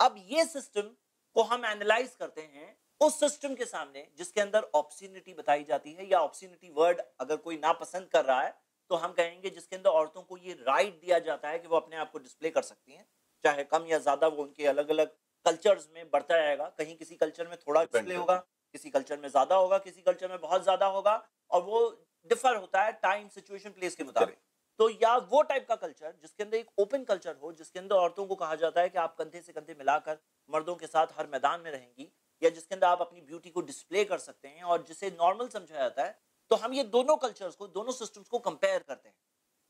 अब ये सिस्टम को हम एनालाइज करते हैं उस सिस्टम के सामने जिसके अंदर ऑप्सिनिटी बताई जाती है या ऑप्सिनिटी वर्ड अगर कोई नापसंद कर रहा है तो हम कहेंगे जिसके अंदर औरतों को ये राइट दिया जाता है कि वो अपने आप को डिस्प्ले कर सकती हैं चाहे कम या ज़्यादा वो उनके अलग अलग कल्चर्स में बढ़ता जाएगा। कहीं किसी कल्चर में थोड़ा डिस्प्ले होगा किसी कल्चर में ज़्यादा होगा किसी कल्चर में बहुत ज़्यादा होगा और वो डिफर होता है टाइम सिचुएशन प्लेस के मुताबिक। तो या वो टाइप का कल्चर जिसके अंदर एक ओपन कल्चर हो, जिसके अंदर औरतों को कहा जाता है कि आप कंधे से कंधे मिलाकर मर्दों के साथ हर मैदान में रहेंगी या जिसके अंदर आप अपनी ब्यूटी को डिस्प्ले कर सकते हैं और जिसे नॉर्मल समझा जाता है तो हम ये दोनों कल्चर्स को, दोनों सिस्टम्स को कंपेयर करते हैं।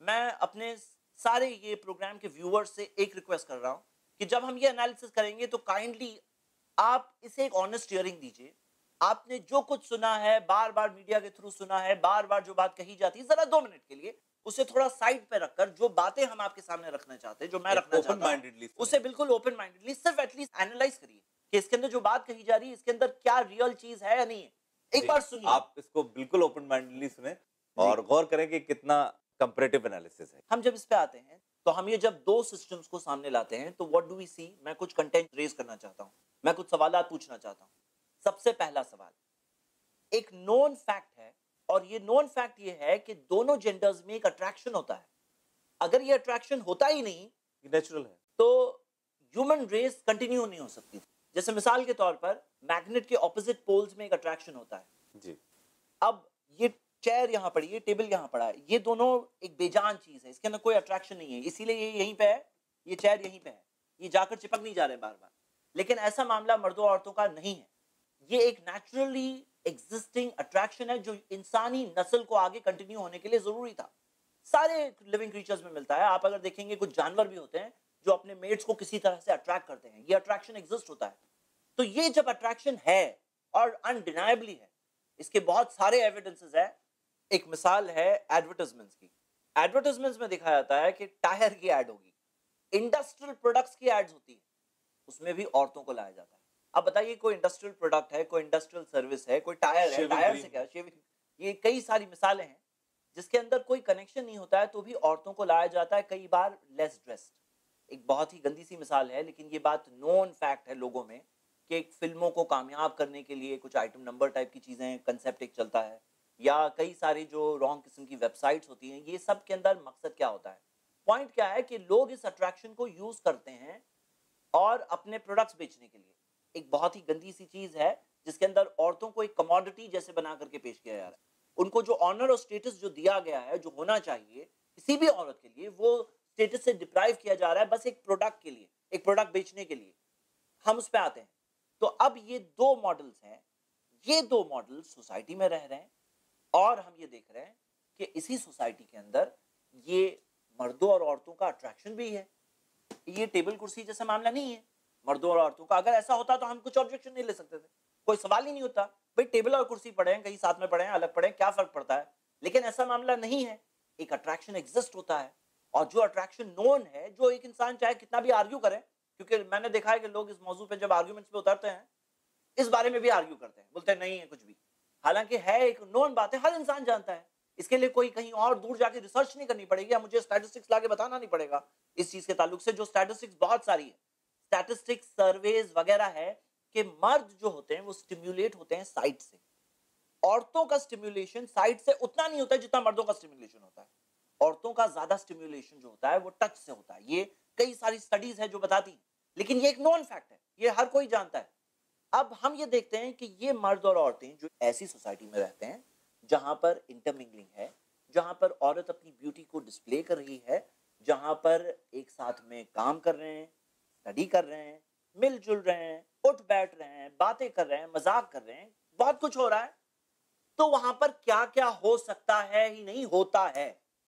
मैं अपने सारे ये प्रोग्राम के व्यूअर्स से एक रिक्वेस्ट कर रहा हूँ कि जब हम ये एनालिसिस करेंगे तो काइंडली आप इसे एक ऑनेस्ट हियरिंग दीजिए। आपने जो कुछ सुना है बार बार मीडिया के थ्रू सुना है बार बार जो बात कही जाती है, जरा दो मिनट के लिए उसे थोड़ा साइड पे रखकर जो बातें हम आपके सामने रखना चाहते हैं जो मैं रखना चाहता हूँ उसे बिल्कुल ओपन माइंडेडली सिर्फ़ एटलीस्ट एनालाइज करिए कि इसके अंदर जो बात कही जा रही है इसके अंदर क्या रियल चीज़ है या नहीं है। एक बार सुनिए। आप इसको बिल्कुल ओपन माइंडली सुने और गौर करें कि कितना कंपैरेटिव एनालिसिस है। हम जब इस पे आते हैं तो हम ये जब दो सिस्टम्स को सामने लाते हैं तो व्हाट डू वी सी मैं कुछ कंटेंट रेज करना चाहता हूँ मैं कुछ सवाल पूछना चाहता हूँ। सबसे पहला सवाल एक नोन फैक्ट है और ये नोन फैक्ट ये है कि दोनों जेंडर्स में एक अट्रैक्शन होता है। अगर ये अट्रैक्शन होता ही नहीं नेचुरल है। तो ह्यूमन रेस कंटिन्यू नहीं हो सकती जैसे मिसाल के तौर पर मैग्नेट के ऑपोजिट पोल्स में एक अट्रैक्शन होता है। जी। अब ये चेयर यहाँ पड़ी है टेबल यहाँ पड़ा है ये दोनों एक बेजान चीज़ है इसके अंदर कोई अट्रैक्शन नहीं है। इसीलिए ये यहीं पे है ये चेयर यहीं पे है। ये जाकर चिपक नहीं जा रहे बार बार लेकिन ऐसा मामला मर्दों औरतों का नहीं है। ये एक नेचुरली एग्जिस्टिंग अट्रैक्शन है जो इंसानी नस्ल को आगे कंटिन्यू होने के लिए ज़रूरी था। सारे लिविंग क्रीचर्स में मिलता है। आप अगर देखेंगे, कुछ जानवर भी होते हैं जो अपने मेट्स को किसी तरह से अट्रैक्ट करते हैं। ये अट्रैक्शन एग्जिस्ट होता है। तो ये जब अट्रैक्शन है और अनडिनाइबली है, इसके बहुत सारे एविडेंसेस है। एक मिसाल है एडवर्टाइजमेंट्स की। एडवर्टाइजमेंट्स में दिखाया जाता है कि टायर की एड होगी। इंडस्ट्रियल प्रोडक्ट्स की एड्स होती है। उसमें भी औरतों को लाया जाता है। अब बताइए कोई इंडस्ट्रियल प्रोडक्ट है कोई इंडस्ट्रियल सर्विस है कोई टायर है टायर से क्या? शेविंग ये कई सारी मिसालें हैं जिसके अंदर कोई कनेक्शन नहीं होता है तो भी औरतों को लाया जाता है कई बार लेस ड्रेस्ड एक बहुत ही गंदी सी मिसाल है लेकिन ये बात नोन फैक्ट है लोगों में कि एक फ़िल्मों को कामयाब करने के लिए कुछ आइटम नंबर टाइप की चीज़ें कंसेप्ट एक चलता है या कई सारी जो रॉन्ग किस्म की वेबसाइट्स होती हैं ये सब के अंदर मकसद क्या होता है? पॉइंट क्या है कि लोग इस अट्रैक्शन को यूज़ करते हैं और अपने प्रोडक्ट्स बेचने के लिए। एक बहुत ही गंदी सी चीज़ है, जिसके अंदर औरतों को एक कमोडिटी जैसे बना करके पेश किया जा रहा है। उनको जो ऑनर और स्टेटस जो दिया गया है, जो होना चाहिए, किसी भी औरत के लिए, वो स्टेटस से डिप्राइव किया जा रहा है बस एक प्रोडक्ट के लिए, एक प्रोडक्ट बेचने के लिए। हम उस पर आते हैं। तो अब ये दो मॉडल्स हैं, ये दो मॉडल सोसाइटी में रह रहे हैं, और हम ये देख रहे हैं कि इसी सोसाइटी के अंदर ये मर्दों और औरतों का अट्रैक्शन भी है। ये टेबल कुर्सी जैसा मामला नहीं है। मर्दों और औरतों का। अगर ऐसा होता तो हम कुछ ऑब्जेक्शन नहीं ले सकते थे। कोई सवाल ही नहीं होता। भाई टेबल और कुर्सी पड़े हैं, कहीं साथ में पड़े हैं, अलग पड़े हैं, क्या फ़र्क पड़ता है? लेकिन ऐसा मामला नहीं है। एक अट्रैक्शन एग्जिस्ट होता है। और जो अट्रैक्शन नोन है, जो एक इंसान चाहे कितना भी आर्ग्यू करे, क्योंकि मैंने देखा है कि लोग इस मौजूद पे जब आर्ग्यूमेंट्स पे उतरते हैं, इस बारे में भी आर्ग्यू करते हैं। बोलते नहीं है कुछ भी। हालाँकि है एक नोन बात है, हर इंसान जानता है। इसके लिए कोई कहीं और दूर जाके रिसर्च नहीं करनी पड़ेगी। या मुझे स्टैटिस्टिक्स लाके बताना नहीं पड़ेगा। इस चीज़ के ताल्लुक से जो स्टैटिस्टिक्स बहुत सारी है। स्टैटिस्टिक्स सर्वेज वगैरह है कि मर्द जो होते हैं, वो स्टिम्युलेट होते हैं साइड से। औरतों का स्टिम्युलेशन साइड से उतना नहीं होता जितना मर्दों का स्टिम्युलेशन होता है। औरतों का ज़्यादा स्टिम्युलेशन जो होता है, वो टच से होता है। ये कई सारी स्टडीज़ है जो बताती हैं। लेकिन ये एक नॉन फैक्ट है। ये हर कोई जानता है। अब हम ये देखते हैं कि ये मर्द और औरतें जो ऐसी सोसाइटी में रहते हैं, जहाँ पर इंटरमिंगलिंग है, जहाँ पर औरत अपनी ब्यूटी को डिस्प्ले कर रही है, जहाँ पर एक साथ में काम कर रहे हैं स्टडी कर रहे हैं मिलजुल रहे हैं, उठ बैठ रहे हैं, बातें कर रहे हैं, मज़ाक कर रहे हैं, बहुत कुछ हो रहा है। तो वहाँ पर क्या क्या हो सकता है ही नहीं होता है।